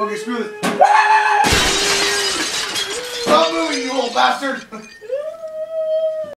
Okay, screw this. Stop moving, you old bastard!